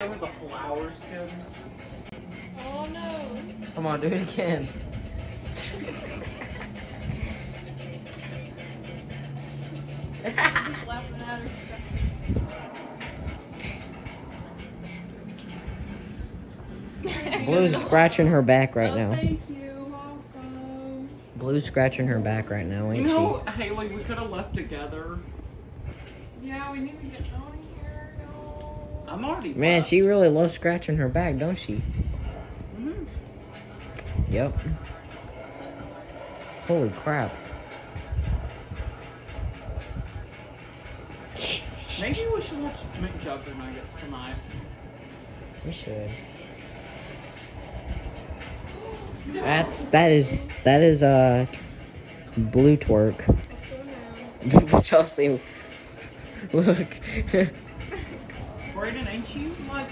There was a flower skin. Oh no. Come on, do it again. Just laughing at her. Blue's scratching her back right oh, now. Thank you. Blue's scratching her back right now, ain't You ain't know, Haley, we could have left together. Yeah, we need to get going here. No. I'm already. Man, left. she really loves scratching her back, don't she? Mhm. Yep. Holy crap. Maybe we should watch McJugger Nuggets tonight. We should. That's that is that is uh blue twerk. Let's go. Chelsea look. Brayden, ain't you like